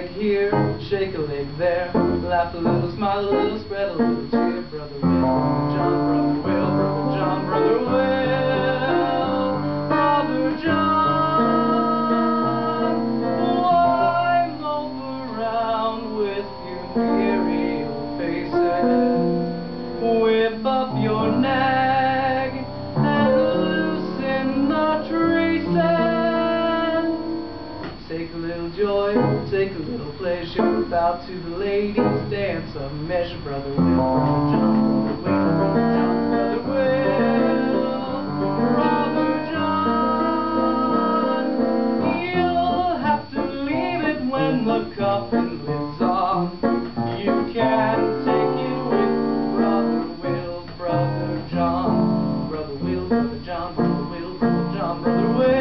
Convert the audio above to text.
leg here, shake a leg there, laugh a little, smile a little, spread a little, cheer, brother. little joy, take a little pleasure, bow to the ladies, dance a measure, brother will, brother John, brother will. the coffin on. You can take Brother Will, Brother John. Brother Will, Brother John, Brother Will, Brother John, Brother Will.